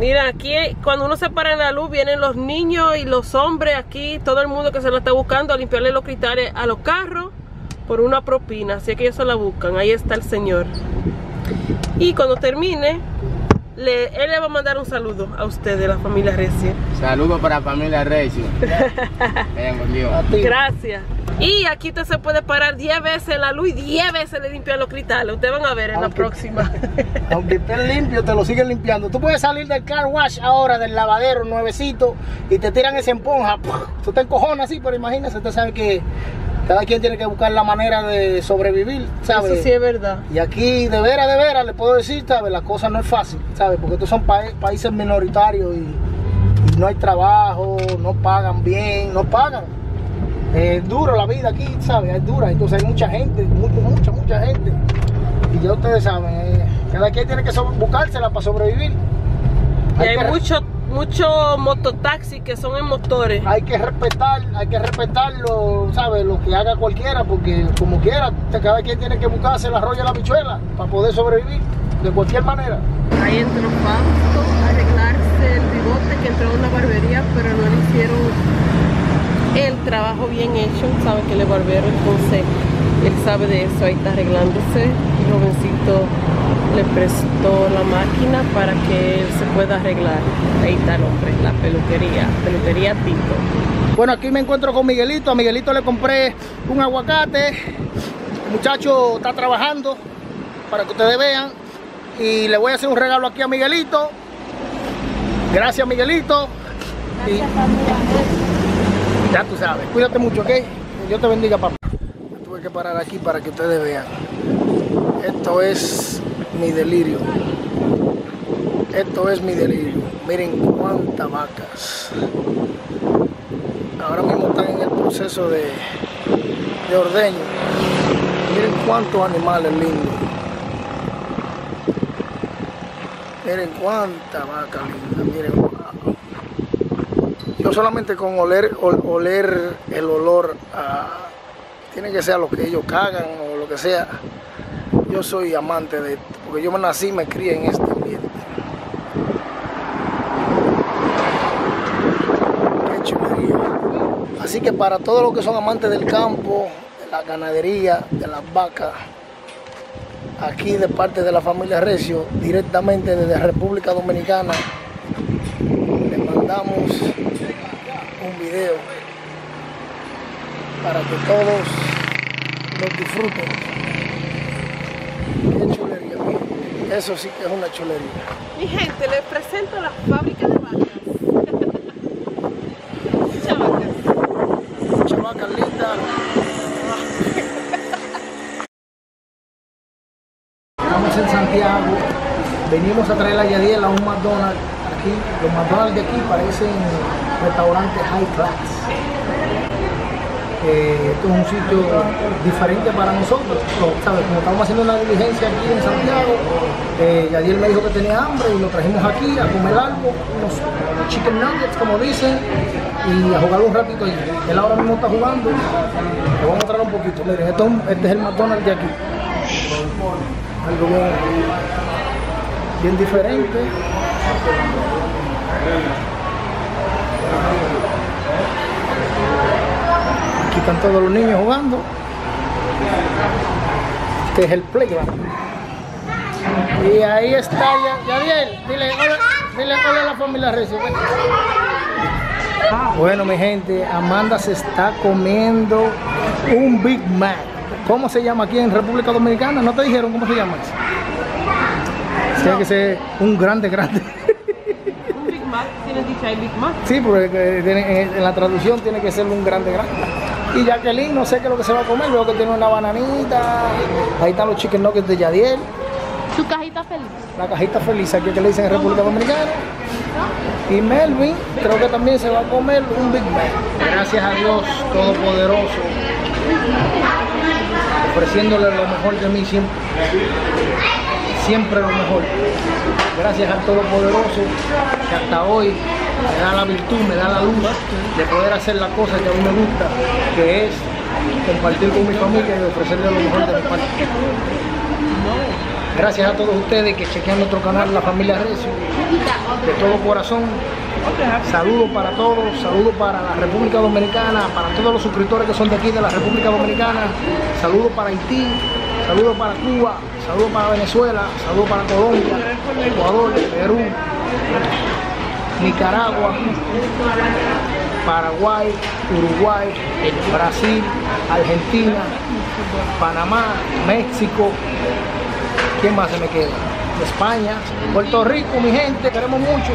Mira, aquí cuando uno se para en la luz vienen los niños y los hombres aquí, todo el mundo que se lo está buscando a limpiarle los cristales a los carros por una propina, así que ellos se la buscan, ahí está el señor. Y cuando termine, le, él le va a mandar un saludo a ustedes, la familia Recio. Saludos para la familia Recio. Gracias. Y aquí usted se puede parar 10 veces la luz y 10 veces le limpian los cristales. Ustedes van a ver en la próxima. Aunque esté limpio, te lo siguen limpiando. Tú puedes salir del car wash ahora, del lavadero nuevecito, y te tiran esa esponja. Tú te encojonas así, pero imagínese, usted sabe que cada quien tiene que buscar la manera de sobrevivir, ¿sabes? Eso sí es verdad. Y aquí, de veras, de veras, le puedo decir, ¿sabes? La cosa no es fácil, ¿sabes? Porque estos son países minoritarios y, y no hay trabajo, no pagan bien, no pagan. Es duro la vida aquí, ¿sabes? Es dura. Entonces hay mucha gente, mucha, mucha, mucha gente. Y ya ustedes saben, eh, cada quien tiene que buscársela para sobrevivir. y hay muchos muchos mototaxis que son en motores. Hay que respetar, hay que respetarlo, ¿sabes? Lo que haga cualquiera, porque como quiera, cada quien tiene que buscarse el arroyo y la bichuela para poder sobrevivir de cualquier manera. Ahí entró Fausto a arreglarse el bigote que entró a una barbería, pero no le hicieron el trabajo bien hecho, sabe que le barbero, entonces él sabe de eso, ahí está arreglándose, el jovencito le prestó la máquina para que él se pueda arreglar, ahí está el hombre, la peluquería, peluquería Tito. Bueno, aquí me encuentro con Miguelito, a Miguelito le compré un aguacate, el muchacho está trabajando para que ustedes vean y le voy a hacer un regalo aquí a Miguelito, gracias Miguelito. Ya tú sabes. Cuídate mucho, ¿ok? Dios te bendiga, papá. Tuve que parar aquí para que ustedes vean. Esto es mi delirio. Esto es mi delirio. Miren cuántas vacas. Ahora mismo están en el proceso de, de ordeño. Miren cuántos animales lindos. Miren cuántas vacas lindas. Miren yo solamente con oler, oler el olor, tiene que ser lo que ellos cagan o lo que sea. Yo soy amante de esto, porque yo me nací y me crié en este ambiente. Así que para todos los que son amantes del campo, de la ganadería, de las vacas, aquí de parte de la familia Recio, directamente desde República Dominicana, le mandamos video para que todos los disfruten. Qué. Eso sí que es una chulería. Mi gente, les presento la fábrica de vacas. Muchas vacas lindas. Estamos en Santiago. Venimos a traer a Yadiel a un McDonald's aquí. Los McDonald's de aquí parecen restaurante high class. Eh, esto es un sitio diferente para nosotros, ¿sabes? Como estamos haciendo una diligencia aquí en Santiago, eh, Yadiel me dijo que tenía hambre y lo trajimos aquí a comer algo, unos chicken nuggets como dicen, y a jugar un ratito ahí. Él ahora mismo está jugando, le voy a mostrar un poquito. Miren, este es el McDonald's de aquí. Algo bien diferente. Están todos los niños jugando. Este es el playground. Y ahí está Yadiel. Dile hola, dile hola a la familia Recio. Bueno, mi gente, Amanda se está comiendo un Big Mac. ¿Cómo se llama aquí en República Dominicana? ¿No te dijeron cómo se llama eso? Tiene que ser un grande, grande. ¿Tienes dicho ahí Big Mac? Sí, porque eh, eh, en la traducción tiene que ser un grande grande. Y Jacqueline, no sé qué es lo que se va a comer, luego que tiene una bananita. Ahí están los chicken nuggets de Yadiel. ¿Tu cajita feliz? La cajita feliz, aquí que le dicen en República Dominicana. Y Melvin, creo que también se va a comer un Big Mac. Gracias a Dios Todopoderoso. Ofreciéndole lo mejor de mí siempre. Siempre lo mejor gracias al Todopoderoso que hasta hoy me da la virtud, me da la luz de poder hacer la cosa que a mí me gusta, que es compartir con mi familia y ofrecerle lo mejor de mi parte. Gracias a todos ustedes que chequean nuestro canal La Familia Recio. De todo corazón. Saludos para todos, saludos para la República Dominicana, para todos los suscriptores que son de aquí de la República Dominicana, saludos para Haití, saludos para Cuba, saludos para Venezuela, saludos para Colombia, Ecuador, Perú, Nicaragua, Paraguay, Uruguay, Brasil, Argentina, Panamá, México, ¿quién más se me queda? España, Puerto Rico, mi gente, queremos mucho.